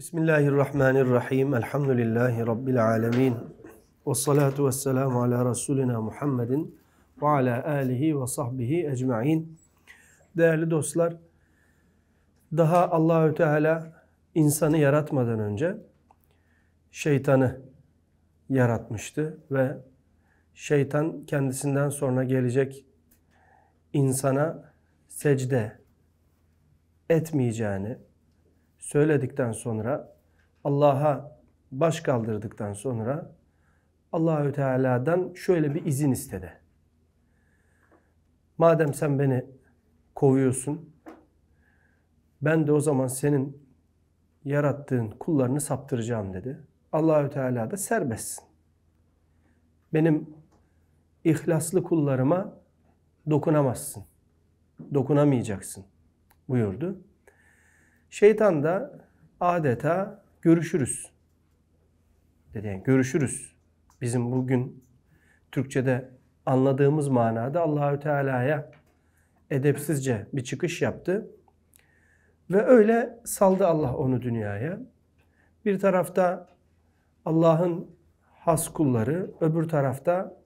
Bismillahirrahmanirrahim. Elhamdülillahi Rabbil alemin. Ve salatu ve selamu ala Resulina Muhammedin ve ala alihi ve sahbihi ecma'in. Değerli dostlar, daha Allahü Teala insanı yaratmadan önce şeytanı yaratmıştı ve şeytan kendisinden sonra gelecek insana secde etmeyeceğini, söyledikten sonra Allah'a baş kaldırdıktan sonra Allahü Teala'dan şöyle bir izin istedi. Madem sen beni kovuyorsun, ben de o zaman senin yarattığın kullarını saptıracağım dedi. Allahü Teala da serbestsin. Benim ihlaslı kullarıma dokunamazsın. Dokunamayacaksın buyurdu. Şeytan da adeta görüşürüz dedi. Yani görüşürüz. Bizim bugün Türkçe'de anladığımız manada Allahü Teala'ya edepsizce bir çıkış yaptı. Ve öyle saldı Allah onu dünyaya. Bir tarafta Allah'ın has kulları, öbür tarafta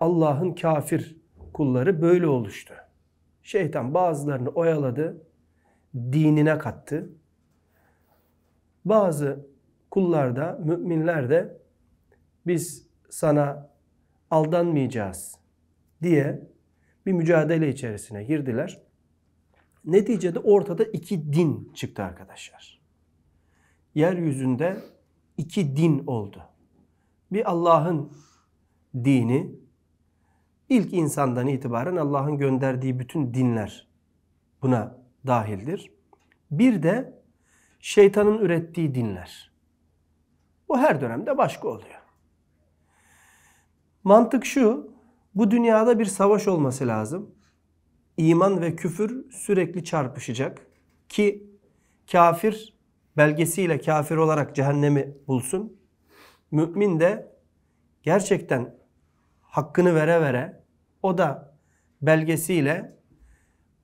Allah'ın kafir kulları böyle oluştu. Şeytan bazılarını oyaladı, dinine kattı. Bazı kullar da, müminler de biz sana aldanmayacağız diye bir mücadele içerisine girdiler. Neticede ortada iki din çıktı arkadaşlar. Yeryüzünde iki din oldu. Bir Allah'ın dini, ilk insandan itibaren Allah'ın gönderdiği bütün dinler buna dahildir. Bir de şeytanın ürettiği dinler. Bu her dönemde başka oluyor. Mantık şu, bu dünyada bir savaş olması lazım. İman ve küfür sürekli çarpışacak ki kafir belgesiyle kafir olarak cehennemi bulsun. Mümin de gerçekten hakkını vere vere o da belgesiyle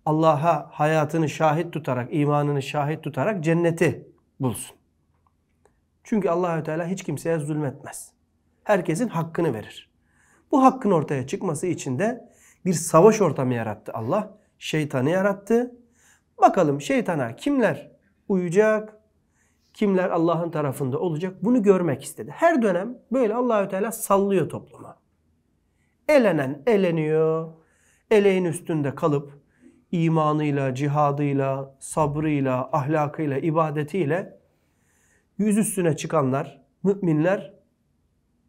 Allah'a hayatını şahit tutarak, imanını şahit tutarak cenneti bulsun. Çünkü Allahü Teala hiç kimseye zulmetmez. Herkesin hakkını verir. Bu hakkın ortaya çıkması için de bir savaş ortamı yarattı Allah. Şeytanı yarattı. Bakalım şeytana kimler uyacak, kimler Allah'ın tarafında olacak bunu görmek istedi. Her dönem böyle Allahü Teala sallıyor topluma. Elenen eleniyor. Eleğin üstünde kalıp imanıyla, cihadıyla, sabrıyla, ahlakıyla, ibadetiyle yüz üstüne çıkanlar, müminler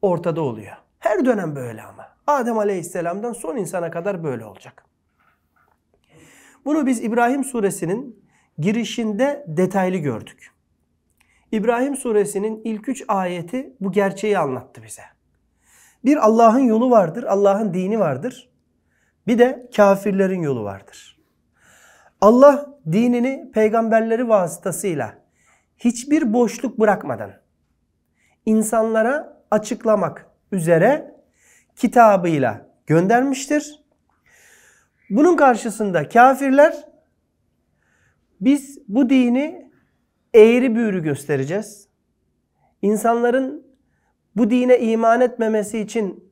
ortada oluyor. Her dönem böyle ama. Adem Aleyhisselam'dan son insana kadar böyle olacak. Bunu biz İbrahim suresinin girişinde detaylı gördük. İbrahim suresinin ilk üç ayeti bu gerçeği anlattı bize. Bir Allah'ın yolu vardır, Allah'ın dini vardır. Bir de kafirlerin yolu vardır. Allah dinini peygamberleri vasıtasıyla hiçbir boşluk bırakmadan insanlara açıklamak üzere kitabıyla göndermiştir. Bunun karşısında kafirler biz bu dini eğri büğrü göstereceğiz. İnsanların bu dine iman etmemesi için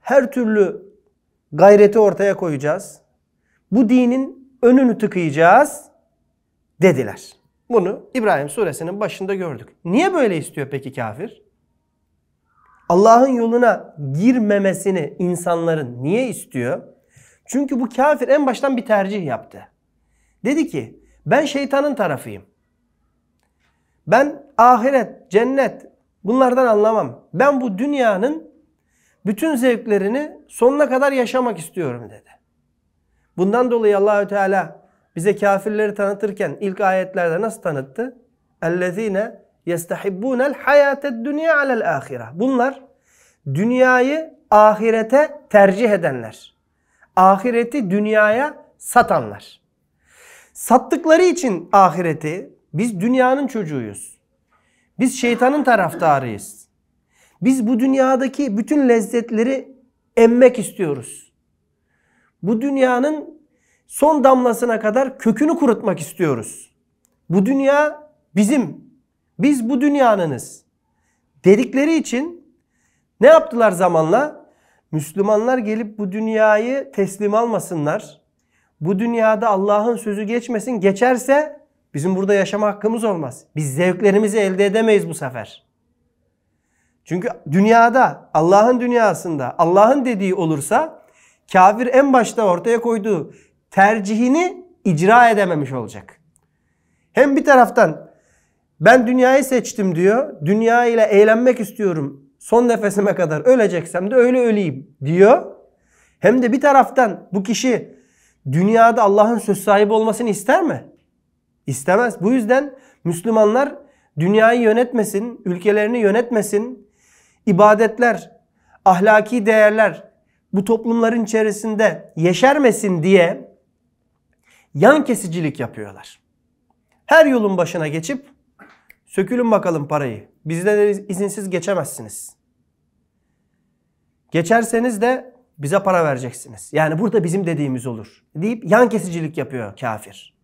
her türlü gayreti ortaya koyacağız. Bu dinin önünü tıkayacağız dediler. Bunu İbrahim suresinin başında gördük. Niye böyle istiyor peki kafir? Allah'ın yoluna girmemesini insanların niye istiyor? Çünkü bu kafir en baştan bir tercih yaptı. Dedi ki ben şeytanın tarafıyım. Ben ahiret, cennet bunlardan anlamam. Ben bu dünyanın bütün zevklerini sonuna kadar yaşamak istiyorum dedi. Bundan dolayı Allahü Teala bize kafirleri tanıtırken ilk ayetlerde nasıl tanıttı? Ellezine yestahibbunel hayated dünya alel ahire. Bunlar dünyayı ahirete tercih edenler. Ahireti dünyaya satanlar. Sattıkları için ahireti biz dünyanın çocuğuyuz. Biz şeytanın taraftarıyız. Biz bu dünyadaki bütün lezzetleri emmek istiyoruz. Bu dünyanın son damlasına kadar kökünü kurutmak istiyoruz. Bu dünya bizim. Biz bu dünyanınız dedikleri için ne yaptılar zamanla? Müslümanlar gelip bu dünyayı teslim almasınlar. Bu dünyada Allah'ın sözü geçmesin. Geçerse bizim burada yaşama hakkımız olmaz. Biz zevklerimizi elde edemeyiz bu sefer. Çünkü dünyada, Allah'ın dünyasında Allah'ın dediği olursa kafir en başta ortaya koyduğu tercihini icra edememiş olacak. Hem bir taraftan ben dünyayı seçtim diyor. Dünya ile eğlenmek istiyorum. Son nefesime kadar öleceksem de öyle öleyim diyor. Hem de bir taraftan bu kişi dünyada Allah'ın söz sahibi olmasını ister mi? İstemez. Bu yüzden Müslümanlar dünyayı yönetmesin, ülkelerini yönetmesin, ibadetler, ahlaki değerler bu toplumların içerisinde yeşermesin diye yan kesicilik yapıyorlar. Her yolun başına geçip sökülün bakalım parayı. Bizden izinsiz geçemezsiniz. Geçerseniz de bize para vereceksiniz. Yani burada bizim dediğimiz olur. Deyip yan kesicilik yapıyor kafir.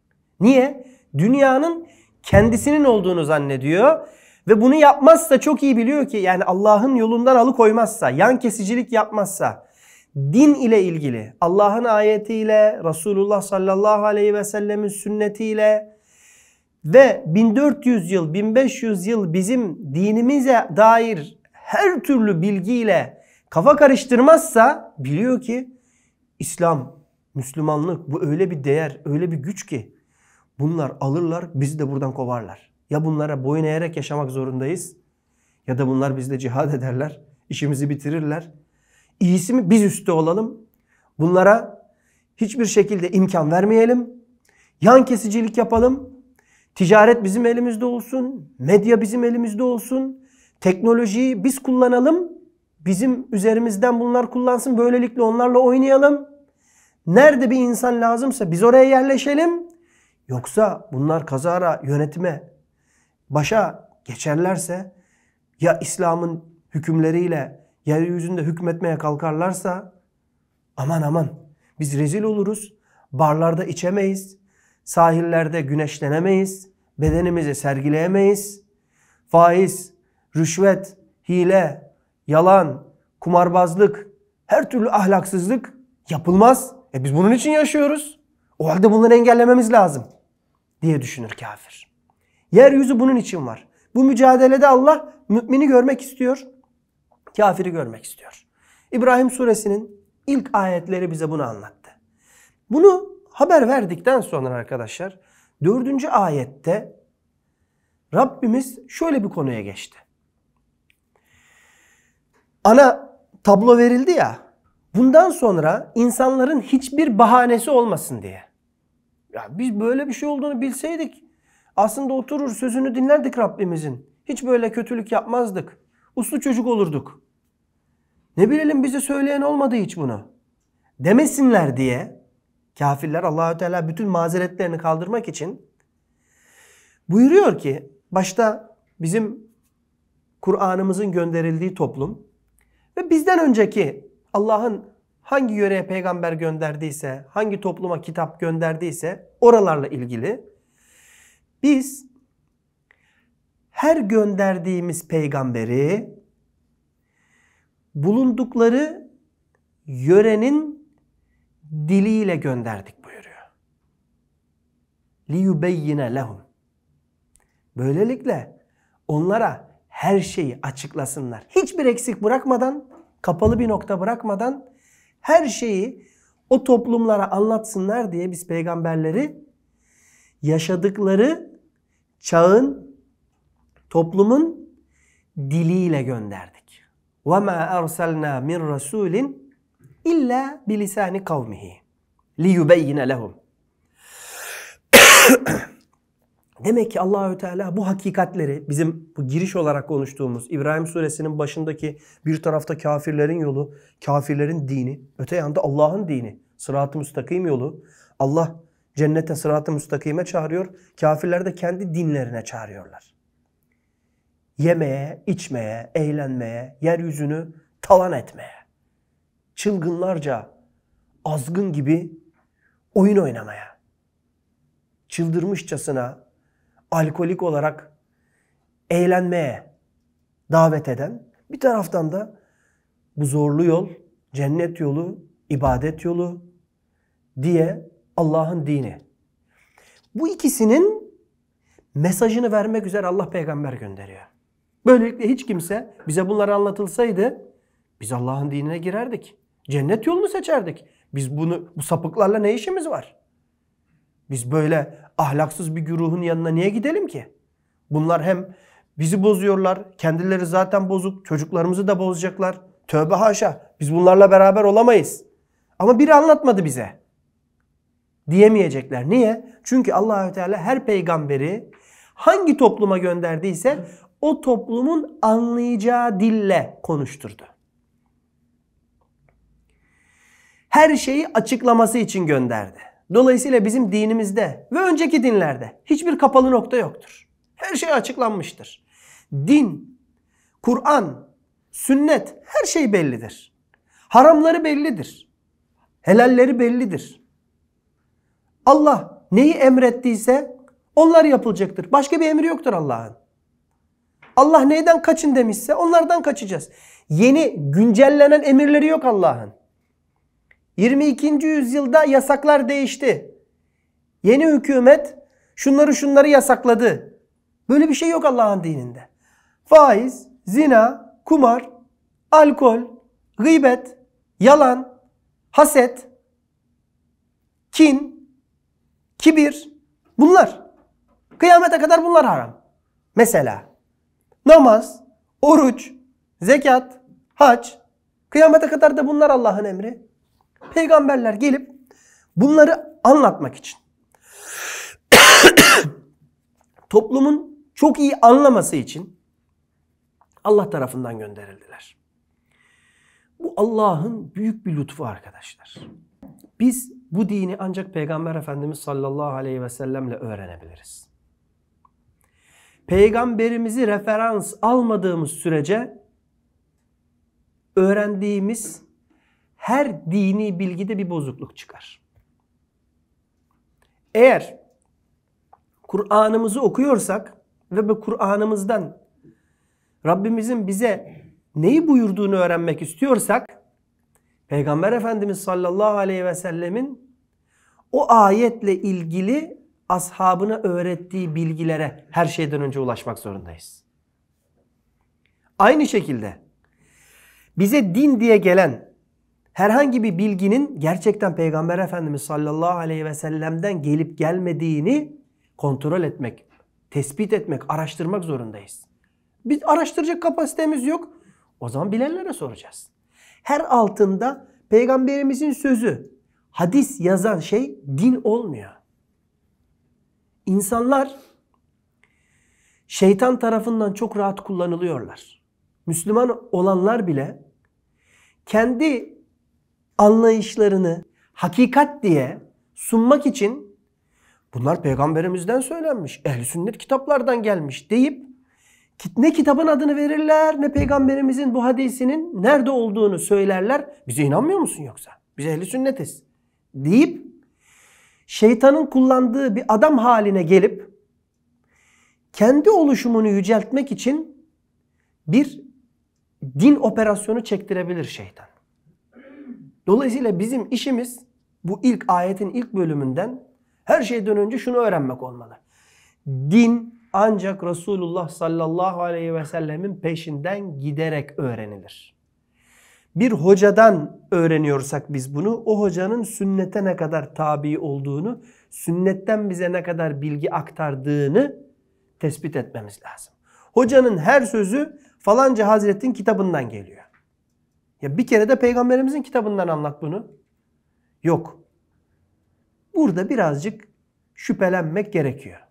Niye? Dünyanın kendisinin olduğunu zannediyor. Ve bunu yapmazsa çok iyi biliyor ki yani Allah'ın yolundan alıkoymazsa, yan kesicilik yapmazsa, din ile ilgili Allah'ın ayetiyle, Resulullah sallallahu aleyhi ve sellemin sünnetiyle ve 1400 yıl, 1500 yıl bizim dinimize dair her türlü bilgiyle kafa karıştırmazsa biliyor ki İslam, Müslümanlık bu öyle bir değer, öyle bir güç ki bunlar alırlar bizi de buradan kovarlar. Ya bunlara boyun eğerek yaşamak zorundayız ya da bunlar bizle cihad ederler, işimizi bitirirler. İyisi mi biz üstte olalım. Bunlara hiçbir şekilde imkan vermeyelim. Yan kesicilik yapalım. Ticaret bizim elimizde olsun. Medya bizim elimizde olsun. Teknolojiyi biz kullanalım. Bizim üzerimizden bunlar kullansın. Böylelikle onlarla oynayalım. Nerede bir insan lazımsa biz oraya yerleşelim. Yoksa bunlar kazara yönetime başa geçerlerse ya İslam'ın hükümleriyle yeryüzünde hükmetmeye kalkarlarsa aman aman biz rezil oluruz. Barlarda içemeyiz. Sahillerde güneşlenemeyiz. Bedenimizi sergileyemeyiz. Faiz, rüşvet, hile, yalan, kumarbazlık, her türlü ahlaksızlık yapılmaz. E biz bunun için yaşıyoruz. O halde bunları engellememiz lazım diye düşünür kafir. Yeryüzü bunun için var. Bu mücadelede Allah mümini görmek istiyor. Kafiri görmek istiyor. İbrahim suresinin ilk ayetleri bize bunu anlattı. Bunu haber verdikten sonra arkadaşlar dördüncü ayette Rabbimiz şöyle bir konuya geçti. Ana tablo verildi ya bundan sonra insanların hiçbir bahanesi olmasın diye. Ya biz böyle bir şey olduğunu bilseydik aslında oturur sözünü dinlerdik Rabbimizin. Hiç böyle kötülük yapmazdık. Uslu çocuk olurduk. Ne bilelim bize söyleyen olmadı hiç bunu. Demesinler diye kafirler Allahü Teala bütün mazeretlerini kaldırmak için buyuruyor ki başta bizim Kur'an'ımızın gönderildiği toplum ve bizden önceki Allah'ın hangi yöreye peygamber gönderdiyse, hangi topluma kitap gönderdiyse oralarla ilgili biz her gönderdiğimiz peygamberi bulundukları yörenin diliyle gönderdik buyuruyor. لِيُبَيِّنَ لَهُمْ Böylelikle onlara her şeyi açıklasınlar. Hiçbir eksik bırakmadan, kapalı bir nokta bırakmadan her şeyi o toplumlara anlatsınlar diye biz peygamberleri yaşadıkları çağın, toplumun diliyle gönderdik. وَمَا أَرْسَلْنَا مِنْ رَسُولٍ اِلَّا بِلِسَانِ قَوْمِهِ لِيُبَيِّنَ لَهُمْ Demek ki Allahü Teala bu hakikatleri bizim bu giriş olarak konuştuğumuz İbrahim suresinin başındaki bir tarafta kafirlerin yolu, kafirlerin dini, öte yanda Allah'ın dini, sırat-ı müstakim yolu. Allah cennete sırat-ı müstakime çağırıyor, kafirler de kendi dinlerine çağırıyorlar. Yemeye, içmeye, eğlenmeye, yeryüzünü talan etmeye. Çılgınlarca, azgın gibi oyun oynamaya. Çıldırmışçasına alkolik olarak eğlenmeye davet eden, bir taraftan da bu zorlu yol, cennet yolu, ibadet yolu diye Allah'ın dini. Bu ikisinin mesajını vermek üzere Allah peygamber gönderiyor. Böylelikle hiç kimse bize bunları anlatılsaydı biz Allah'ın dinine girerdik. Cennet yolunu seçerdik. Biz bunu bu sapıklarla ne işimiz var? Biz böyle ahlaksız bir güruhun yanına niye gidelim ki? Bunlar hem bizi bozuyorlar, kendileri zaten bozuk, çocuklarımızı da bozacaklar. Tövbe haşa. Biz bunlarla beraber olamayız. Ama biri anlatmadı bize. Diyemeyecekler. Niye? Çünkü Allahü Teala her peygamberi hangi topluma gönderdiyse o toplumun anlayacağı dille konuşturdu. Her şeyi açıklaması için gönderdi. Dolayısıyla bizim dinimizde ve önceki dinlerde hiçbir kapalı nokta yoktur. Her şey açıklanmıştır. Din, Kur'an, sünnet her şey bellidir. Haramları bellidir. Helalleri bellidir. Allah neyi emrettiyse onlar yapılacaktır. Başka bir emri yoktur Allah'ın. Allah neyden kaçın demişse onlardan kaçacağız. Yeni güncellenen emirleri yok Allah'ın. 22. yüzyılda yasaklar değişti. Yeni hükümet şunları şunları yasakladı. Böyle bir şey yok Allah'ın dininde. Faiz, zina, kumar, alkol, gıybet, yalan, haset, kin, kibir bunlar. Kıyamete kadar bunlar haram. Mesela namaz, oruç, zekat, hac kıyamete kadar da bunlar Allah'ın emri. Peygamberler gelip bunları anlatmak için toplumun çok iyi anlaması için Allah tarafından gönderildiler. Bu Allah'ın büyük bir lütfu arkadaşlar. Biz bu dini ancak Peygamber Efendimiz sallallahu aleyhi ve sellemle öğrenebiliriz. Peygamberimizi referans almadığımız sürece öğrendiğimiz her dini bilgide bir bozukluk çıkar. Eğer Kur'an'ımızı okuyorsak ve bu Kur'an'ımızdan Rabbimizin bize neyi buyurduğunu öğrenmek istiyorsak Peygamber Efendimiz sallallahu aleyhi ve sellemin o ayetle ilgili ashabına öğrettiği bilgilere her şeyden önce ulaşmak zorundayız. Aynı şekilde bize din diye gelen herhangi bir bilginin gerçekten Peygamber Efendimiz sallallahu aleyhi ve sellem'den gelip gelmediğini kontrol etmek, tespit etmek, araştırmak zorundayız. Biz araştıracak kapasitemiz yok. O zaman bilenlere soracağız. Her altında peygamberimizin sözü, hadis yazan şey din olmuyor. İnsanlar şeytan tarafından çok rahat kullanılıyorlar. Müslüman olanlar bile kendi anlayışlarını hakikat diye sunmak için bunlar peygamberimizden söylenmiş, ehli sünnet kitaplardan gelmiş deyip ne kitabın adını verirler ne peygamberimizin bu hadisinin nerede olduğunu söylerler. Bize inanmıyor musun yoksa? Biz ehli sünnetiz deyip şeytanın kullandığı bir adam haline gelip kendi oluşumunu yüceltmek için bir din operasyonu çektirebilir şeytan. Dolayısıyla bizim işimiz bu ilk ayetin ilk bölümünden her şeyden önce şunu öğrenmek olmalı. Din ancak Resulullah sallallahu aleyhi ve sellemin peşinden giderek öğrenilir. Bir hocadan öğreniyorsak biz bunu, o hocanın sünnete ne kadar tabi olduğunu, sünnetten bize ne kadar bilgi aktardığını tespit etmemiz lazım. Hocanın her sözü falanca hazretin kitabından geliyor. Ya bir kere de peygamberimizin kitabından anlat bunu. Yok. Burada birazcık şüphelenmek gerekiyor.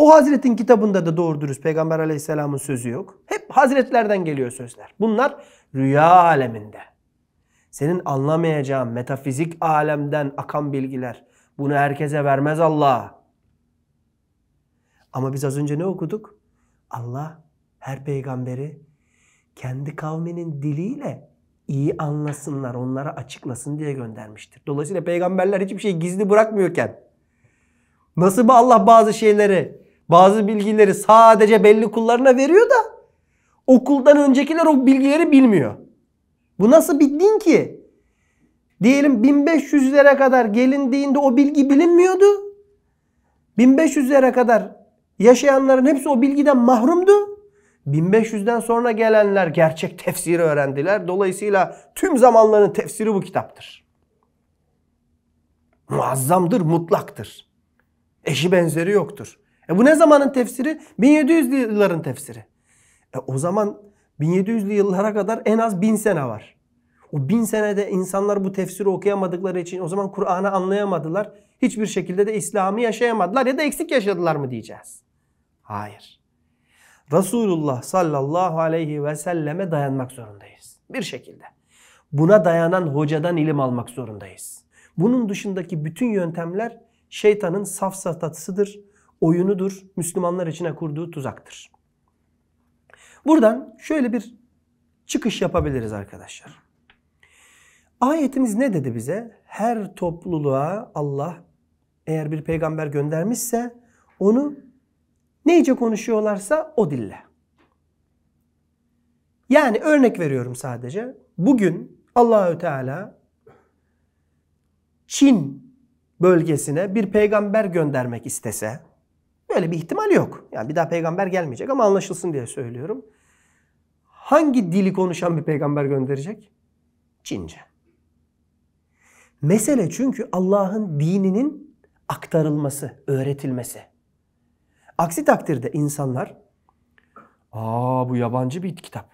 O Hazretin kitabında da doğru dürüst Peygamber Aleyhisselam'ın sözü yok. Hep Hazretlerden geliyor sözler. Bunlar rüya aleminde. Senin anlamayacağın metafizik alemden akan bilgiler. Bunu herkese vermez Allah. Ama biz az önce ne okuduk? Allah her peygamberi kendi kavminin diliyle iyi anlasınlar, onlara açıklasın diye göndermiştir. Dolayısıyla peygamberler hiçbir şey gizli bırakmıyorken nasıl Allah bazı şeyleri Bazı bilgileri sadece belli kullarına veriyor da okuldan öncekiler o bilgileri bilmiyor. Bu nasıl bir din ki? Diyelim 1500'lere kadar gelindiğinde o bilgi bilinmiyordu. 1500'lere kadar yaşayanların hepsi o bilgiden mahrumdu. 1500'den sonra gelenler gerçek tefsiri öğrendiler. Dolayısıyla tüm zamanların tefsiri bu kitaptır. Muazzamdır, mutlaktır. Eşi benzeri yoktur. E bu ne zamanın tefsiri? 1700'lü yılların tefsiri. E o zaman 1700'lü yıllara kadar en az bin sene var. O bin senede insanlar bu tefsiri okuyamadıkları için o zaman Kur'an'ı anlayamadılar. Hiçbir şekilde de İslam'ı yaşayamadılar ya da eksik yaşadılar mı diyeceğiz. Hayır. Resulullah sallallahu aleyhi ve selleme dayanmak zorundayız. Bir şekilde. Buna dayanan hocadan ilim almak zorundayız. Bunun dışındaki bütün yöntemler şeytanın safsatasıdır, oyunudur, Müslümanlar içine kurduğu tuzaktır. Buradan şöyle bir çıkış yapabiliriz arkadaşlar. Ayetimiz ne dedi bize? Her topluluğa Allah eğer bir peygamber göndermişse onu neyce konuşuyorlarsa o dille. Yani örnek veriyorum sadece. Bugün Allahü Teala Çin bölgesine bir peygamber göndermek istese böyle bir ihtimal yok. Yani bir daha peygamber gelmeyecek ama anlaşılsın diye söylüyorum. Hangi dili konuşan bir peygamber gönderecek? Çince. Mesele çünkü Allah'ın dininin aktarılması, öğretilmesi. Aksi takdirde insanlar ''Aa bu yabancı bir kitap.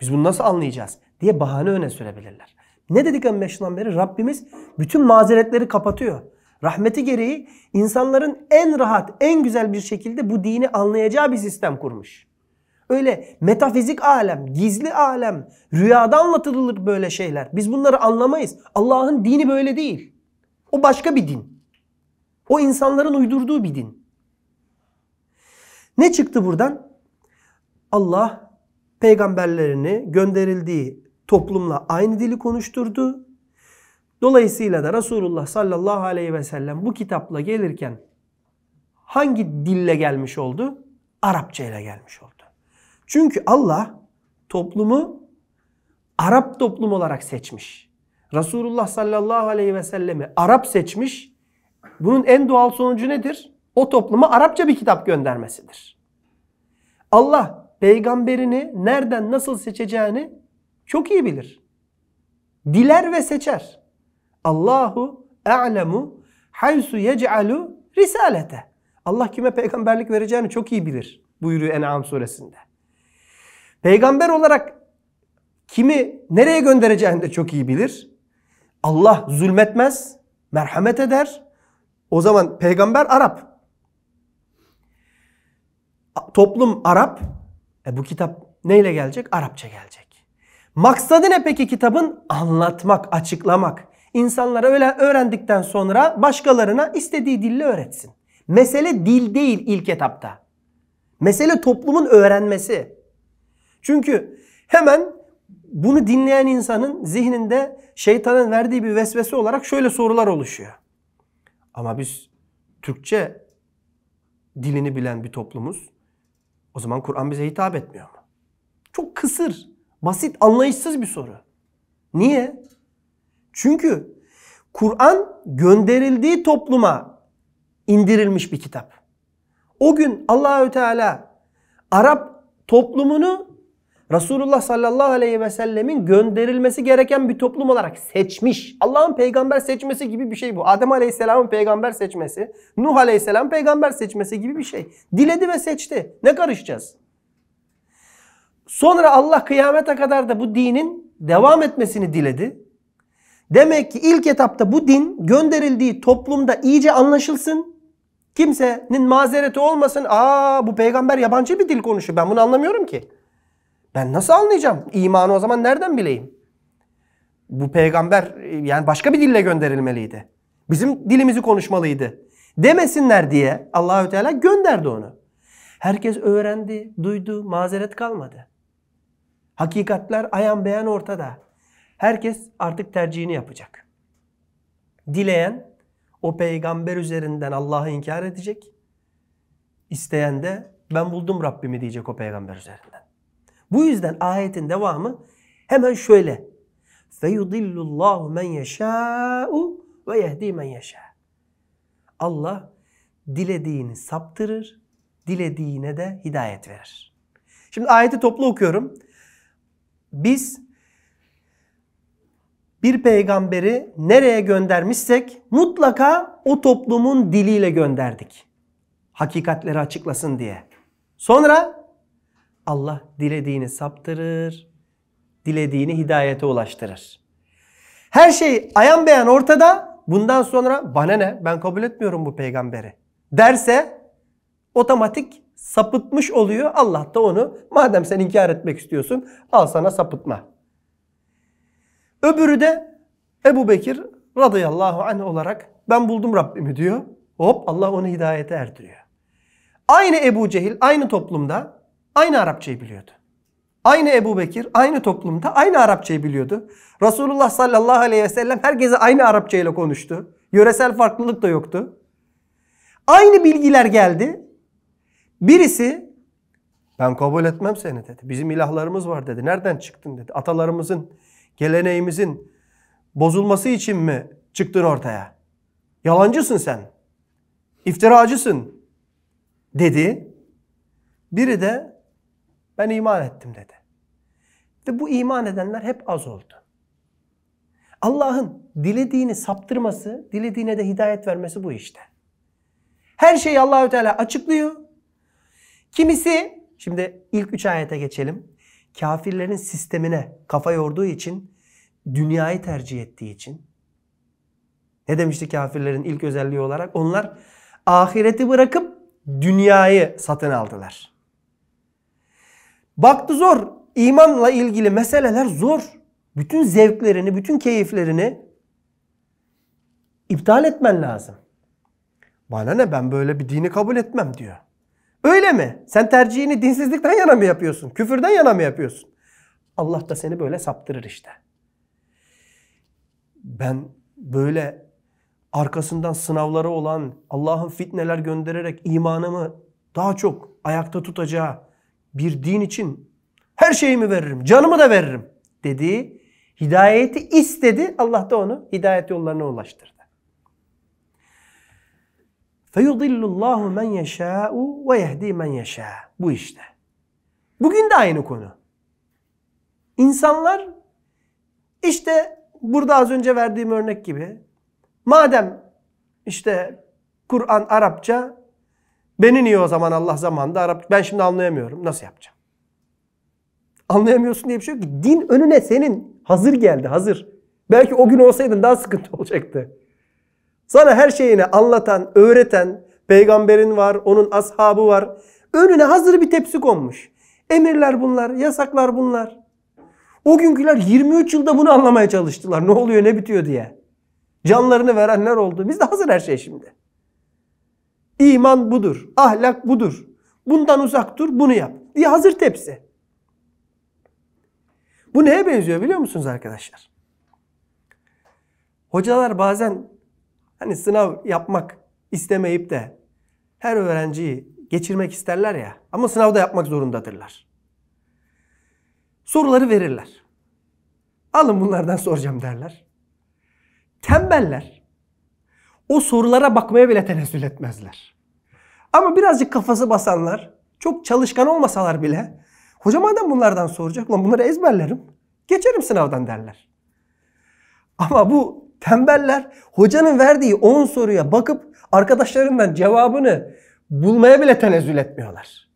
Biz bunu nasıl anlayacağız?'' diye bahane öne sürebilirler. Ne dedik en başından beri? Rabbimiz bütün mazeretleri kapatıyor. Rahmeti gereği insanların en rahat, en güzel bir şekilde bu dini anlayacağı bir sistem kurmuş. Öyle metafizik alem, gizli alem, rüyada anlatılır böyle şeyler. Biz bunları anlamayız. Allah'ın dini böyle değil. O başka bir din. O insanların uydurduğu bir din. Ne çıktı buradan? Allah peygamberlerini gönderildiği toplumla aynı dili konuşturdu. Dolayısıyla da Resulullah sallallahu aleyhi ve sellem bu kitapla gelirken hangi dille gelmiş oldu? Arapça ile gelmiş oldu. Çünkü Allah toplumu Arap toplum olarak seçmiş. Resulullah sallallahu aleyhi ve sellemi Arap seçmiş. Bunun en doğal sonucu nedir? O topluma Arapça bir kitap göndermesidir. Allah peygamberini nereden nasıl seçeceğini çok iyi bilir. Diler ve seçer. Allahu a'lemu haysu yec'alu risalete. Allah kime peygamberlik vereceğini çok iyi bilir buyuruyor En'am suresinde. Peygamber olarak kimi nereye göndereceğini de çok iyi bilir. Allah zulmetmez, merhamet eder. O zaman peygamber Arap. Toplum Arap. E bu kitap neyle gelecek? Arapça gelecek. Maksadı ne peki kitabın? Anlatmak, açıklamak. İnsanlara öyle öğrendikten sonra başkalarına istediği dille öğretsin. Mesele dil değil ilk etapta. Mesele toplumun öğrenmesi. Çünkü hemen bunu dinleyen insanın zihninde şeytanın verdiği bir vesvese olarak şöyle sorular oluşuyor. Ama biz Türkçe dilini bilen bir toplumuz. O zaman Kur'an bize hitap etmiyor mu? Çok kısır, basit, anlayışsız bir soru. Niye? Çünkü Kur'an gönderildiği topluma indirilmiş bir kitap. O gün Allahü Teala Arap toplumunu Resulullah sallallahu aleyhi ve sellemin gönderilmesi gereken bir toplum olarak seçmiş. Allah'ın peygamber seçmesi gibi bir şey bu. Adem aleyhisselamın peygamber seçmesi, Nuh aleyhisselam peygamber seçmesi gibi bir şey. Diledi ve seçti. Ne karışacağız? Sonra Allah kıyamete kadar da bu dinin devam etmesini diledi. Demek ki ilk etapta bu din gönderildiği toplumda iyice anlaşılsın. Kimsenin mazereti olmasın. Aa bu peygamber yabancı bir dil konuşuyor. Ben bunu anlamıyorum ki. Ben nasıl anlayacağım? İmanı o zaman nereden bileyim? Bu peygamber yani başka bir dille gönderilmeliydi. Bizim dilimizi konuşmalıydı. Demesinler diye Allahü Teala gönderdi onu. Herkes öğrendi, duydu, mazeret kalmadı. Hakikatler ayan beyan ortada. Herkes artık tercihini yapacak. Dileyen o peygamber üzerinden Allah'ı inkar edecek. isteyen de ben buldum Rabbimi diyecek o peygamber üzerinden. Bu yüzden ayetin devamı hemen şöyle. Feyudillullahu men yeşâ'u ve yehdi men yeşâ. Allah dilediğini saptırır, dilediğine de hidayet verir. Şimdi ayeti toplu okuyorum. Biz bir peygamberi nereye göndermişsek mutlaka o toplumun diliyle gönderdik. Hakikatleri açıklasın diye. Sonra Allah dilediğini saptırır, dilediğini hidayete ulaştırır. Her şey ayan beyan ortada. Bundan sonra bana ne ben kabul etmiyorum bu peygamberi derse otomatik sapıtmış oluyor. Allah da onu madem sen inkar etmek istiyorsun al sana sapıtma. Öbürü de Ebu Bekir radıyallahu anh olarak ben buldum Rabbimi diyor. Hop Allah onu hidayete erdiriyor. Aynı Ebu Cehil aynı toplumda aynı Arapçayı biliyordu. Aynı Ebu Bekir aynı toplumda aynı Arapçayı biliyordu. Resulullah sallallahu aleyhi ve sellem herkese aynı Arapça ile konuştu. Yöresel farklılık da yoktu. Aynı bilgiler geldi. Birisi ben kabul etmem seni dedi. Bizim ilahlarımız var dedi. Nereden çıktın dedi. Atalarımızın, geleneğimizin bozulması için mi çıktın ortaya? Yalancısın sen. İftiracısın dedi. Biri de ben iman ettim dedi. Ve bu iman edenler hep az oldu. Allah'ın dilediğini saptırması, dilediğine de hidayet vermesi bu işte. Her şeyi Allahü Teala açıklıyor. Kimisi şimdi ilk üç ayete geçelim. Kafirlerin sistemine kafa yorduğu için dünyayı tercih ettiği için ne demişti kafirlerin ilk özelliği olarak? Onlar ahireti bırakıp dünyayı satın aldılar. Baktı zor. İmanla ilgili meseleler zor. Bütün zevklerini, bütün keyiflerini iptal etmen lazım. Bana ne ben böyle bir dini kabul etmem diyor. Öyle mi? Sen tercihini dinsizlikten yana mı yapıyorsun? Küfürden yana mı yapıyorsun? Allah da seni böyle saptırır işte. Ben böyle arkasından sınavları olan Allah'ın fitneler göndererek imanımı daha çok ayakta tutacağı bir din için her şeyimi veririm, canımı da veririm dediği hidayeti istedi. Allah da onu hidayet yollarına ulaştırdı. فَيُضِلُّ اللّٰهُ مَنْ يَشَاءُ وَيَهْدِي مَنْ يَشَاءُ Bu işte. Bugün de aynı konu. İnsanlar işte burada az önce verdiğim örnek gibi madem işte Kur'an Arapça beni niye o zaman Allah zamanında Arap ben şimdi anlayamıyorum. Nasıl yapacağım? Anlayamıyorsun diye bir şey yok ki. Din önüne senin hazır geldi hazır. Belki o gün olsaydın daha sıkıntı olacaktı. Sana her şeyini anlatan, öğreten peygamberin var, onun ashabı var. Önüne hazır bir tepsi konmuş. Emirler bunlar, yasaklar bunlar. O günküler 23 yılda bunu anlamaya çalıştılar. Ne oluyor, ne bitiyor diye. Canlarını verenler oldu. Biz de hazır her şey şimdi. İman budur, ahlak budur. Bundan uzak dur, bunu yap. Diye hazır tepsi. Bu neye benziyor biliyor musunuz arkadaşlar? Hocalar bazen Hani sınav yapmak istemeyip de her öğrenciyi geçirmek isterler ya ama sınavda yapmak zorundadırlar. Soruları verirler. Alın bunlardan soracağım derler. Tembeller. O sorulara bakmaya bile tenezzül etmezler. Ama birazcık kafası basanlar, çok çalışkan olmasalar bile hocam madem bunlardan soracak lan bunları ezberlerim. Geçerim sınavdan derler. Ama bu Tembeller hocanın verdiği 10 soruya bakıp arkadaşlarından cevabını bulmaya bile tenezzül etmiyorlar.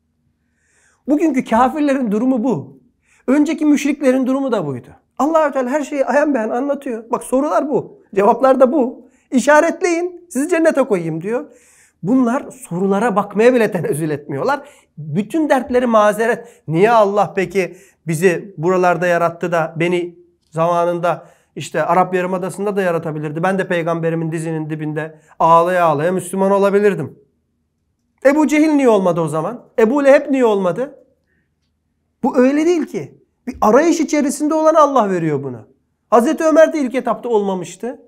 Bugünkü kafirlerin durumu bu. Önceki müşriklerin durumu da buydu. allah Teala her şeyi ayan beyan anlatıyor. Bak sorular bu. Cevaplar da bu. İşaretleyin. Sizi cennete koyayım diyor. Bunlar sorulara bakmaya bile tenezzül etmiyorlar. Bütün dertleri mazeret. Niye Allah peki bizi buralarda yarattı da beni zamanında işte Arap Yarımadası'nda da yaratabilirdi. Ben de peygamberimin dizinin dibinde ağlaya ağlaya Müslüman olabilirdim. Ebu Cehil niye olmadı o zaman? Ebu Leheb niye olmadı? Bu öyle değil ki. Bir arayış içerisinde olan Allah veriyor bunu. Hazreti Ömer de ilk etapta olmamıştı.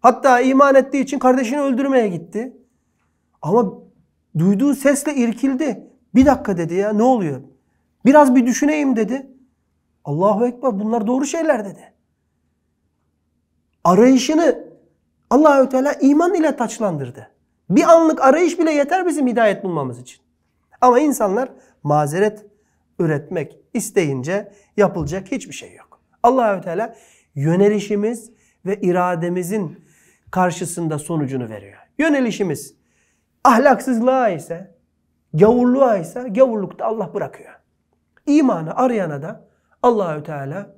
Hatta iman ettiği için kardeşini öldürmeye gitti. Ama Duyduğu sesle irkildi. Bir dakika dedi ya ne oluyor? Biraz bir düşüneyim dedi. Allahu Ekber bunlar doğru şeyler dedi. Arayışını Allahü Teala iman ile taçlandırdı. Bir anlık arayış bile yeter bizim hidayet bulmamız için. Ama insanlar mazeret üretmek isteyince yapılacak hiçbir şey yok. Allahü Teala yönelişimiz ve irademizin karşısında sonucunu veriyor. Yönelişimiz ahlaksızlığa ise, gavurluğa ise gavurlukta Allah bırakıyor. İmanı arayana da Allahü Teala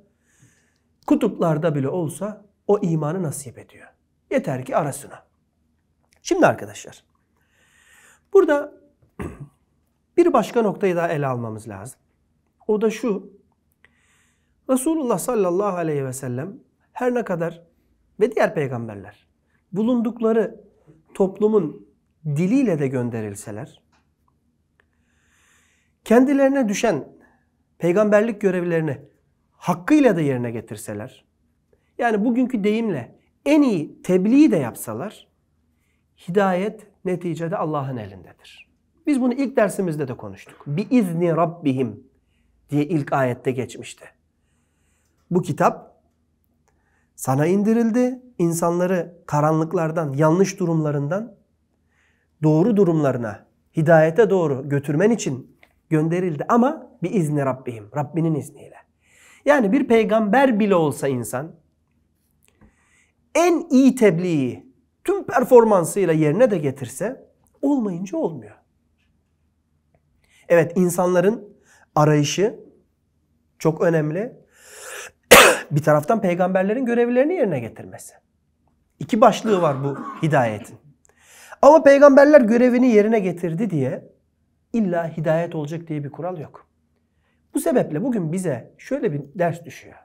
kutuplarda bile olsa o imanı nasip ediyor. Yeter ki arasına. Şimdi arkadaşlar burada bir başka noktayı daha ele almamız lazım. O da şu. Resulullah sallallahu aleyhi ve sellem her ne kadar ve diğer peygamberler bulundukları toplumun diliyle de gönderilseler kendilerine düşen peygamberlik görevlerini hakkıyla da yerine getirseler yani bugünkü deyimle en iyi tebliği de yapsalar hidayet neticede Allah'ın elindedir. Biz bunu ilk dersimizde de konuştuk. Bi izni rabbihim diye ilk ayette geçmişti. Bu kitap sana indirildi. İnsanları karanlıklardan, yanlış durumlarından doğru durumlarına, hidayete doğru götürmen için gönderildi ama bir izni Rabbihim, Rabbinin izniyle. Yani bir peygamber bile olsa insan en iyi tebliği tüm performansıyla yerine de getirse olmayınca olmuyor. Evet insanların arayışı çok önemli. bir taraftan peygamberlerin görevlerini yerine getirmesi. İki başlığı var bu hidayetin. Ama peygamberler görevini yerine getirdi diye illa hidayet olacak diye bir kural yok. Bu sebeple bugün bize şöyle bir ders düşüyor.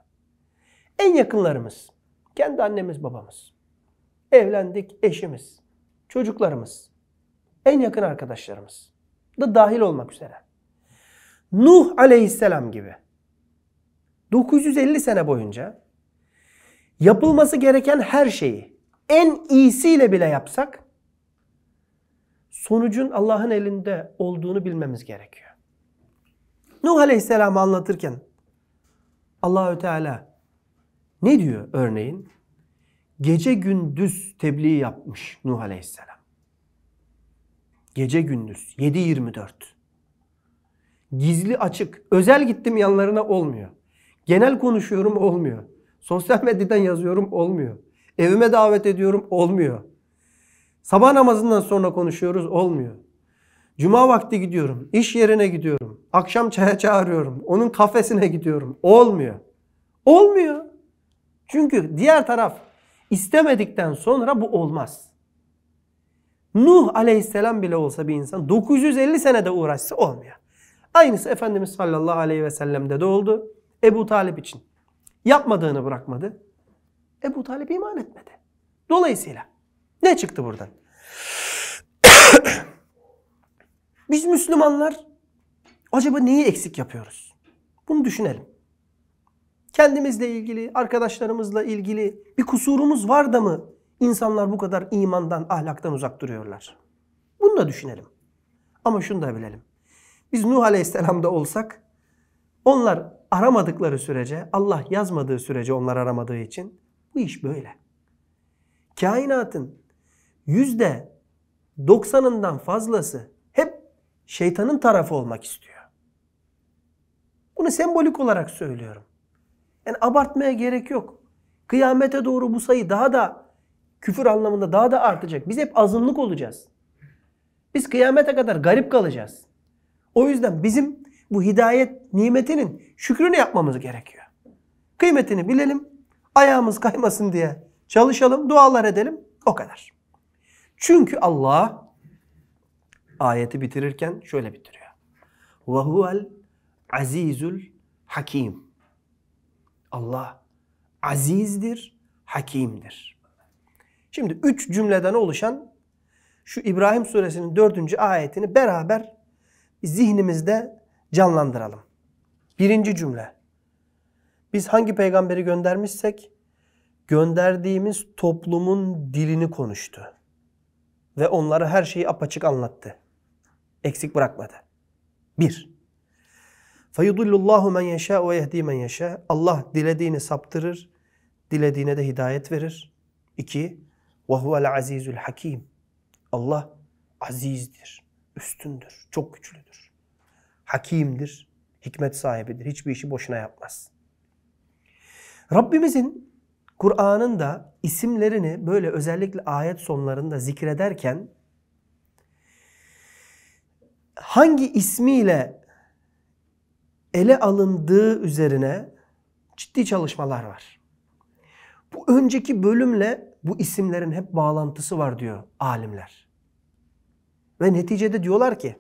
En yakınlarımız, kendi annemiz babamız, evlendik eşimiz, çocuklarımız, en yakın arkadaşlarımız da dahil olmak üzere. Nuh aleyhisselam gibi 950 sene boyunca yapılması gereken her şeyi en iyisiyle bile yapsak sonucun Allah'ın elinde olduğunu bilmemiz gerekiyor. Nuh Aleyhisselam'ı anlatırken Allahü Teala ne diyor örneğin? Gece gündüz tebliğ yapmış Nuh Aleyhisselam. Gece gündüz 7-24. Gizli açık. Özel gittim yanlarına olmuyor. Genel konuşuyorum olmuyor. Sosyal medyadan yazıyorum olmuyor. Evime davet ediyorum olmuyor. Sabah namazından sonra konuşuyoruz olmuyor. Cuma vakti gidiyorum. iş yerine gidiyorum. Akşam çaya çağırıyorum. Onun kafesine gidiyorum. Olmuyor. Olmuyor. Çünkü diğer taraf istemedikten sonra bu olmaz. Nuh aleyhisselam bile olsa bir insan 950 senede uğraşsa olmuyor. Aynısı Efendimiz sallallahu aleyhi ve sellem'de de oldu. Ebu Talip için. Yapmadığını bırakmadı. Ebu Talip iman etmedi. Dolayısıyla ne çıktı buradan? Biz Müslümanlar acaba neyi eksik yapıyoruz? Bunu düşünelim. Kendimizle ilgili, arkadaşlarımızla ilgili bir kusurumuz var da mı insanlar bu kadar imandan, ahlaktan uzak duruyorlar? Bunu da düşünelim. Ama şunu da bilelim. Biz Nuh Aleyhisselam'da olsak onlar aramadıkları sürece, Allah yazmadığı sürece onlar aramadığı için bu iş böyle. Kainatın yüzde doksanından fazlası hep şeytanın tarafı olmak istiyor. Bunu sembolik olarak söylüyorum. Yani abartmaya gerek yok. Kıyamete doğru bu sayı daha da küfür anlamında daha da artacak. Biz hep azınlık olacağız. Biz kıyamete kadar garip kalacağız. O yüzden bizim bu hidayet nimetinin şükrünü yapmamız gerekiyor. Kıymetini bilelim, ayağımız kaymasın diye çalışalım, dualar edelim. O kadar. Çünkü Allah ayeti bitirirken şöyle bitiriyor. Ve huvel azizul hakim. Allah azizdir, hakimdir. Şimdi üç cümleden oluşan şu İbrahim suresinin dördüncü ayetini beraber zihnimizde canlandıralım. Birinci cümle. Biz hangi peygamberi göndermişsek gönderdiğimiz toplumun dilini konuştu. Ve onlara her şeyi apaçık anlattı. Eksik bırakmadı. Bir. Feyudullullahu men yeşâ ve yehdi men yeşâ. Allah dilediğini saptırır, dilediğine de hidayet verir. İki. Ve huvel azizül hakim. Allah azizdir, üstündür, çok güçlüdür. Hakimdir, hikmet sahibidir. Hiçbir işi boşuna yapmaz. Rabbimizin Kur'an'ın da isimlerini böyle özellikle ayet sonlarında zikrederken hangi ismiyle ele alındığı üzerine ciddi çalışmalar var. Bu önceki bölümle bu isimlerin hep bağlantısı var diyor alimler. Ve neticede diyorlar ki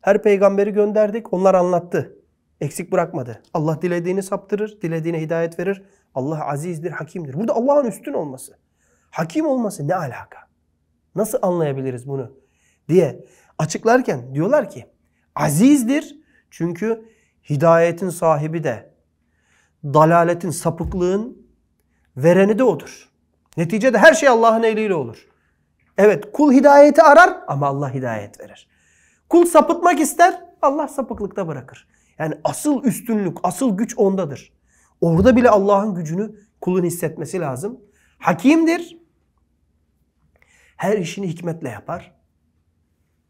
her peygamberi gönderdik onlar anlattı. Eksik bırakmadı. Allah dilediğini saptırır, dilediğine hidayet verir. Allah azizdir, hakimdir. Burada Allah'ın üstün olması, hakim olması ne alaka? Nasıl anlayabiliriz bunu? diye açıklarken diyorlar ki azizdir çünkü hidayetin sahibi de dalaletin, sapıklığın vereni de odur. Neticede her şey Allah'ın eliyle olur. Evet kul hidayeti arar ama Allah hidayet verir. Kul sapıtmak ister Allah sapıklıkta bırakır. Yani asıl üstünlük, asıl güç ondadır. Orada bile Allah'ın gücünü kulun hissetmesi lazım. Hakimdir. Her işini hikmetle yapar.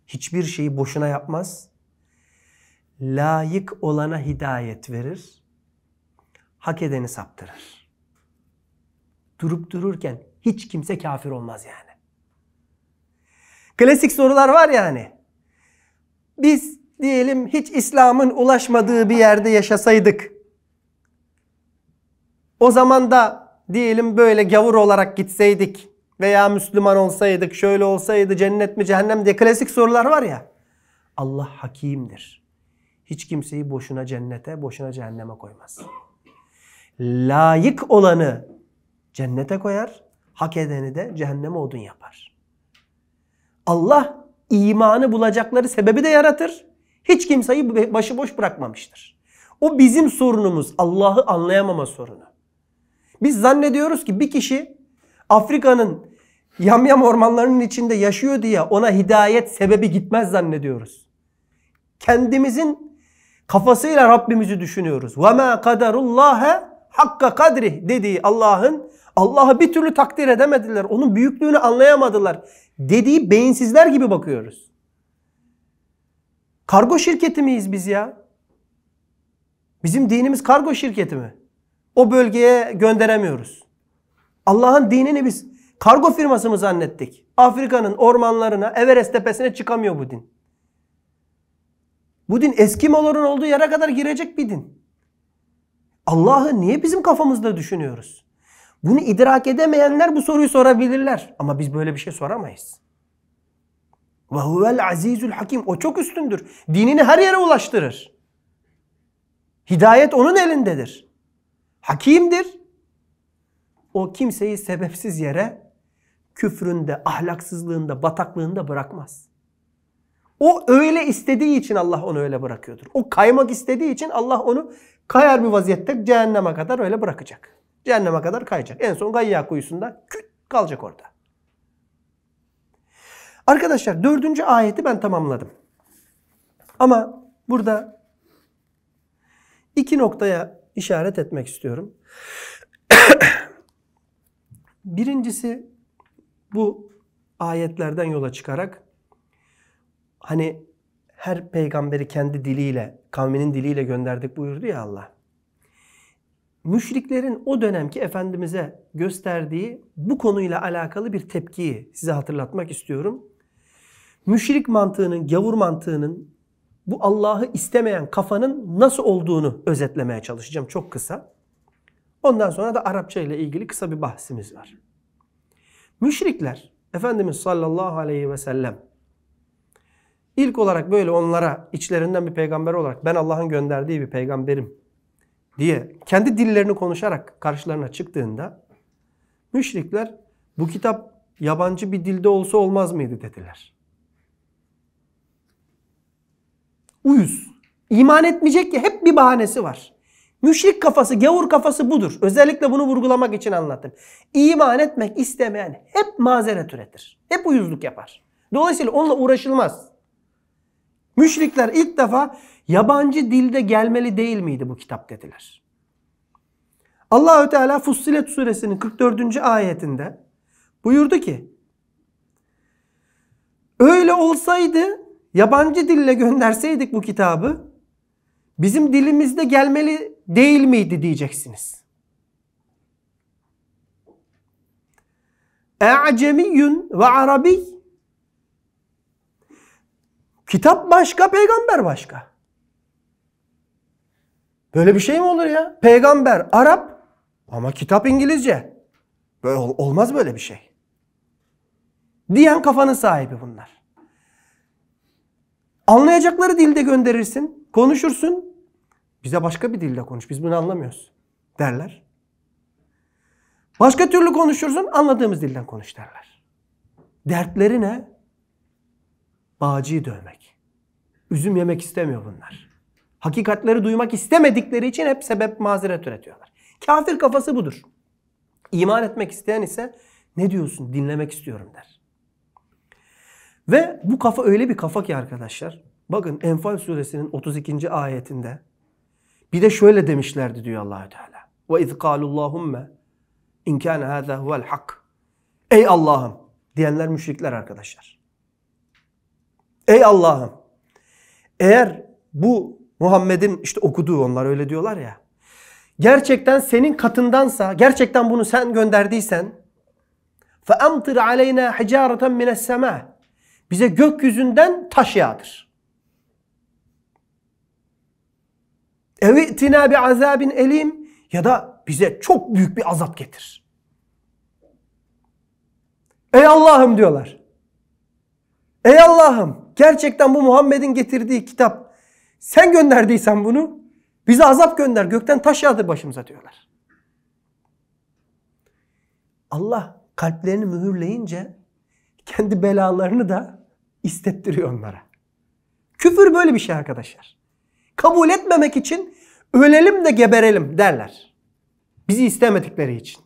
Hiçbir şeyi boşuna yapmaz. Layık olana hidayet verir. Hak edeni saptırır. Durup dururken hiç kimse kafir olmaz yani. Klasik sorular var yani. Biz diyelim hiç İslam'ın ulaşmadığı bir yerde yaşasaydık. O zaman da diyelim böyle gavur olarak gitseydik veya Müslüman olsaydık, şöyle olsaydı cennet mi cehennem diye klasik sorular var ya. Allah hakimdir. Hiç kimseyi boşuna cennete, boşuna cehenneme koymaz. Layık olanı cennete koyar, hak edeni de cehenneme odun yapar. Allah imanı bulacakları sebebi de yaratır. Hiç kimseyi başıboş bırakmamıştır. O bizim sorunumuz. Allah'ı anlayamama sorunu. Biz zannediyoruz ki bir kişi Afrika'nın yamyam ormanlarının içinde yaşıyor diye ona hidayet sebebi gitmez zannediyoruz. Kendimizin kafasıyla Rabbimizi düşünüyoruz. Ve ma kaderullaha hakka kadri dediği Allah'ın Allah'ı bir türlü takdir edemediler. Onun büyüklüğünü anlayamadılar. Dediği beyinsizler gibi bakıyoruz. Kargo şirketi miyiz biz ya? Bizim dinimiz kargo şirketi mi? O bölgeye gönderemiyoruz. Allah'ın dinini biz kargo firması mı zannettik? Afrika'nın ormanlarına, Everest tepesine çıkamıyor bu din. Bu din Eskimoların olduğu yere kadar girecek bir din. Allah'ı niye bizim kafamızda düşünüyoruz? Bunu idrak edemeyenler bu soruyu sorabilirler. Ama biz böyle bir şey soramayız. Ve huvel azizül hakim. O çok üstündür. Dinini her yere ulaştırır. Hidayet onun elindedir. Hakimdir. O kimseyi sebepsiz yere küfründe, ahlaksızlığında, bataklığında bırakmaz. O öyle istediği için Allah onu öyle bırakıyordur. O kaymak istediği için Allah onu kayar bir vaziyette cehenneme kadar öyle bırakacak. Cehenneme kadar kayacak. En son gayya kuyusunda küt kalacak orada. Arkadaşlar dördüncü ayeti ben tamamladım. Ama burada iki noktaya işaret etmek istiyorum. Birincisi bu ayetlerden yola çıkarak hani her peygamberi kendi diliyle, kavminin diliyle gönderdik buyurdu ya Allah. Müşriklerin o dönemki Efendimiz'e gösterdiği bu konuyla alakalı bir tepkiyi size hatırlatmak istiyorum. Müşrik mantığının, gavur mantığının bu Allah'ı istemeyen kafanın nasıl olduğunu özetlemeye çalışacağım çok kısa. Ondan sonra da Arapça ile ilgili kısa bir bahsimiz var. Müşrikler Efendimiz sallallahu aleyhi ve sellem ilk olarak böyle onlara içlerinden bir peygamber olarak ben Allah'ın gönderdiği bir peygamberim diye kendi dillerini konuşarak karşılarına çıktığında müşrikler bu kitap yabancı bir dilde olsa olmaz mıydı dediler. Uyuz. İman etmeyecek ki hep bir bahanesi var. Müşrik kafası, gavur kafası budur. Özellikle bunu vurgulamak için anlattım. İman etmek istemeyen hep mazeret üretir. Hep uyuzluk yapar. Dolayısıyla onunla uğraşılmaz. Müşrikler ilk defa yabancı dilde gelmeli değil miydi bu kitap dediler. Allahü Teala Fussilet suresinin 44. ayetinde buyurdu ki Öyle olsaydı yabancı dille gönderseydik bu kitabı bizim dilimizde gelmeli değil miydi diyeceksiniz. E'cemiyyün ve arabi Kitap başka, peygamber başka. Böyle bir şey mi olur ya? Peygamber Arap ama kitap İngilizce. Böyle olmaz böyle bir şey. Diyen kafanın sahibi bunlar. Anlayacakları dilde gönderirsin, konuşursun. Bize başka bir dilde konuş, biz bunu anlamıyoruz derler. Başka türlü konuşursun, anladığımız dilden konuş derler. Dertleri ne? Bağcıyı dövmek. Üzüm yemek istemiyor bunlar. Hakikatleri duymak istemedikleri için hep sebep mazeret üretiyorlar. Kafir kafası budur. İman etmek isteyen ise ne diyorsun dinlemek istiyorum der. Ve bu kafa öyle bir kafa ki arkadaşlar. Bakın Enfal suresinin 32. ayetinde bir de şöyle demişlerdi diyor Allahü Teala. Ve iz kalullahumme in kana hada huvel hak. Ey Allah'ım diyenler müşrikler arkadaşlar. Ey Allah'ım eğer bu Muhammed'in işte okuduğu onlar öyle diyorlar ya. Gerçekten senin katındansa, gerçekten bunu sen gönderdiysen فَاَمْطِرْ عَلَيْنَا حِجَارَةً مِنَ السَّمَاءِ Bize gökyüzünden taş yağdır. اَوِئْتِنَا بِعَذَابٍ elim Ya da bize çok büyük bir azap getir. Ey Allah'ım diyorlar. Ey Allah'ım gerçekten bu Muhammed'in getirdiği kitap sen gönderdiysen bunu bize azap gönder gökten taş yağdır başımıza diyorlar. Allah kalplerini mühürleyince kendi belalarını da istettiriyor onlara. Küfür böyle bir şey arkadaşlar. Kabul etmemek için ölelim de geberelim derler. Bizi istemedikleri için.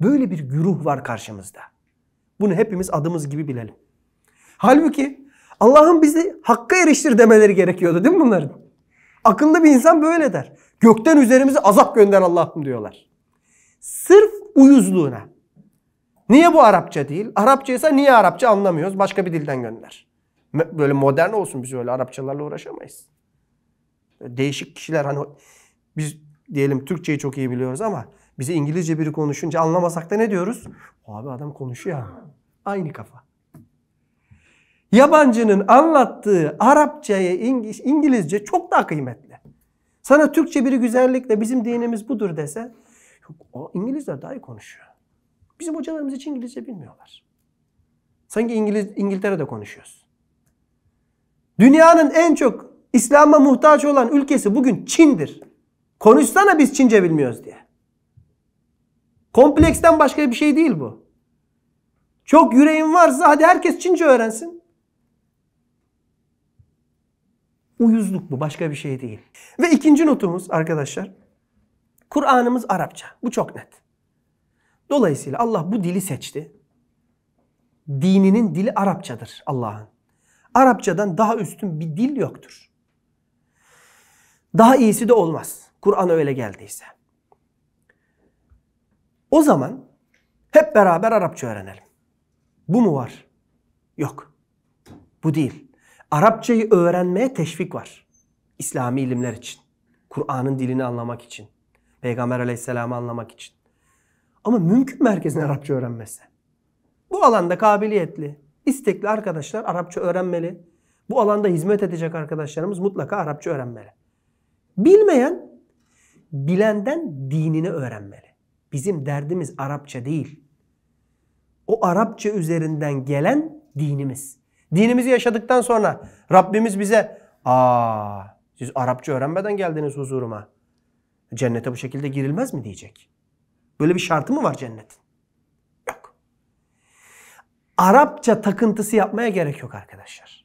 Böyle bir güruh var karşımızda. Bunu hepimiz adımız gibi bilelim. Halbuki Allah'ın bizi hakka eriştir demeleri gerekiyordu değil mi bunların? Akıllı bir insan böyle der. Gökten üzerimize azap gönder Allah'ım diyorlar. Sırf uyuzluğuna. Niye bu Arapça değil? Arapça ise niye Arapça anlamıyoruz? Başka bir dilden gönder. Böyle modern olsun biz öyle Arapçalarla uğraşamayız. Değişik kişiler hani biz diyelim Türkçeyi çok iyi biliyoruz ama bize İngilizce biri konuşunca anlamasak da ne diyoruz? Abi adam konuşuyor. Aynı kafa. Yabancının anlattığı Arapçaya, İngilizce çok daha kıymetli. Sana Türkçe biri güzellikle bizim dinimiz budur dese, o İngilizler daha iyi konuşuyor. Bizim hocalarımız hiç İngilizce bilmiyorlar. Sanki İngiliz, İngiltere'de konuşuyoruz. Dünyanın en çok İslam'a muhtaç olan ülkesi bugün Çin'dir. Konuşsana biz Çince bilmiyoruz diye. Kompleksten başka bir şey değil bu. Çok yüreğin varsa hadi herkes Çince öğrensin. Uyuzluk bu başka bir şey değil. Ve ikinci notumuz arkadaşlar. Kur'an'ımız Arapça. Bu çok net. Dolayısıyla Allah bu dili seçti. Dininin dili Arapçadır Allah'ın. Arapçadan daha üstün bir dil yoktur. Daha iyisi de olmaz. Kur'an öyle geldiyse. O zaman hep beraber Arapça öğrenelim. Bu mu var? Yok. Bu değil. Arapçayı öğrenmeye teşvik var. İslami ilimler için. Kur'an'ın dilini anlamak için. Peygamber aleyhisselamı anlamak için. Ama mümkün mü herkesin Arapça öğrenmesi? Bu alanda kabiliyetli, istekli arkadaşlar Arapça öğrenmeli. Bu alanda hizmet edecek arkadaşlarımız mutlaka Arapça öğrenmeli. Bilmeyen, bilenden dinini öğrenmeli. Bizim derdimiz Arapça değil. O Arapça üzerinden gelen dinimiz. Dinimizi yaşadıktan sonra Rabbimiz bize aa siz Arapça öğrenmeden geldiniz huzuruma. Cennete bu şekilde girilmez mi diyecek. Böyle bir şartı mı var cennetin? Yok. Arapça takıntısı yapmaya gerek yok arkadaşlar.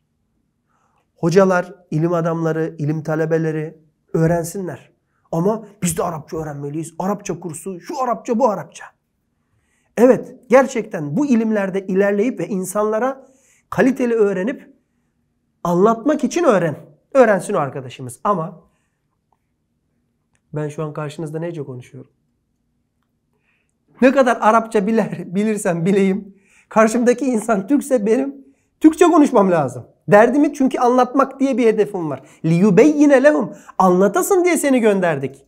Hocalar, ilim adamları, ilim talebeleri öğrensinler. Ama biz de Arapça öğrenmeliyiz. Arapça kursu, şu Arapça, bu Arapça. Evet, gerçekten bu ilimlerde ilerleyip ve insanlara kaliteli öğrenip Anlatmak için öğren. Öğrensin o arkadaşımız. Ama ben şu an karşınızda nece konuşuyorum? Ne kadar Arapça bilir, bilirsem bileyim. Karşımdaki insan Türkse benim Türkçe konuşmam lazım. Derdimi çünkü anlatmak diye bir hedefim var. لِيُبَيِّنَ lehum. Anlatasın diye seni gönderdik.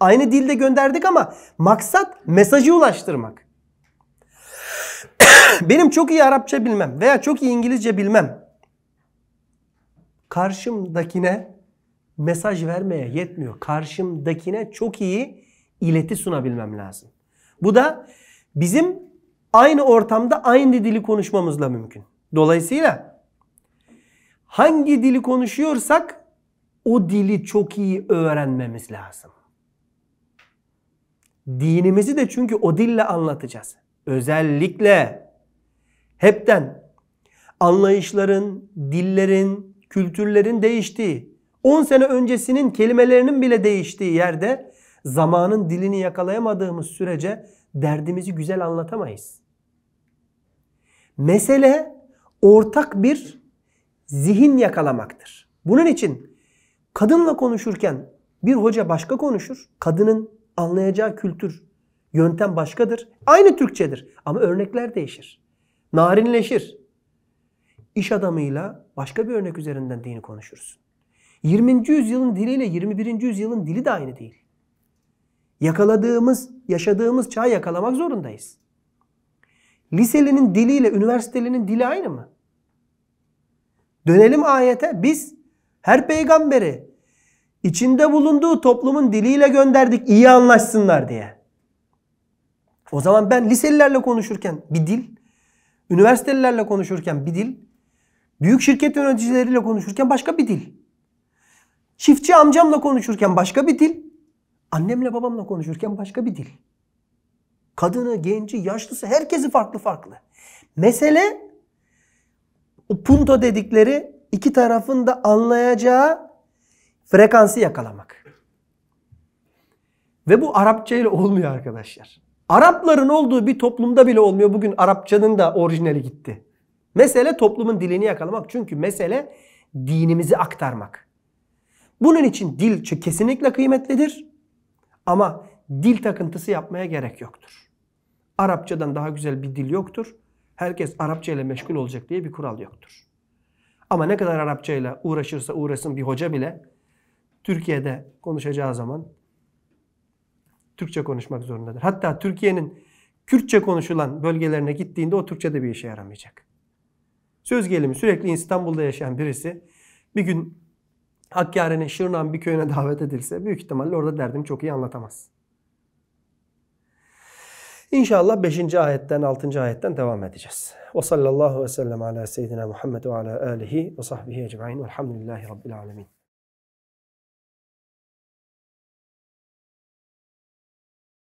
Aynı dilde gönderdik ama maksat mesajı ulaştırmak. Benim çok iyi Arapça bilmem veya çok iyi İngilizce bilmem. Karşımdakine mesaj vermeye yetmiyor. Karşımdakine çok iyi ileti sunabilmem lazım. Bu da bizim aynı ortamda aynı dili konuşmamızla mümkün. Dolayısıyla hangi dili konuşuyorsak o dili çok iyi öğrenmemiz lazım. Dinimizi de çünkü o dille anlatacağız. Özellikle hepten anlayışların, dillerin, kültürlerin değiştiği, 10 sene öncesinin kelimelerinin bile değiştiği yerde zamanın dilini yakalayamadığımız sürece derdimizi güzel anlatamayız. Mesele ortak bir zihin yakalamaktır. Bunun için kadınla konuşurken bir hoca başka konuşur. Kadının anlayacağı kültür, yöntem başkadır. Aynı Türkçedir ama örnekler değişir. Narinleşir. İş adamıyla başka bir örnek üzerinden dini konuşursun. 20. yüzyılın diliyle 21. yüzyılın dili de aynı değil. Yakaladığımız, yaşadığımız çağı yakalamak zorundayız. Liselinin diliyle üniversitelinin dili aynı mı? Dönelim ayete. Biz her peygamberi içinde bulunduğu toplumun diliyle gönderdik iyi anlaşsınlar diye. O zaman ben liselilerle konuşurken bir dil, üniversitelilerle konuşurken bir dil, büyük şirket yöneticileriyle konuşurken başka bir dil. Çiftçi amcamla konuşurken başka bir dil, annemle babamla konuşurken başka bir dil. Kadını, genci, yaşlısı herkesi farklı farklı. Mesele o punto dedikleri iki tarafın da anlayacağı frekansı yakalamak. Ve bu Arapça ile olmuyor arkadaşlar. Arapların olduğu bir toplumda bile olmuyor. Bugün Arapçanın da orijinali gitti. Mesele toplumun dilini yakalamak. Çünkü mesele dinimizi aktarmak. Bunun için dil kesinlikle kıymetlidir. Ama dil takıntısı yapmaya gerek yoktur. Arapçadan daha güzel bir dil yoktur. Herkes Arapça ile meşgul olacak diye bir kural yoktur. Ama ne kadar Arapça ile uğraşırsa uğraşsın bir hoca bile Türkiye'de konuşacağı zaman Türkçe konuşmak zorundadır. Hatta Türkiye'nin Kürtçe konuşulan bölgelerine gittiğinde o Türkçe bir işe yaramayacak. Söz gelimi sürekli İstanbul'da yaşayan birisi bir gün Hakkari'nin Şırnak'ın bir köyüne davet edilse büyük ihtimalle orada derdini çok iyi anlatamaz. İnşallah 5. ayetten 6. ayetten devam edeceğiz. Ve sallallahu ve sellem ala seyyidina Muhammed ve ala alihi ve sahbihi ecma'in velhamdülillahi rabbil alemin.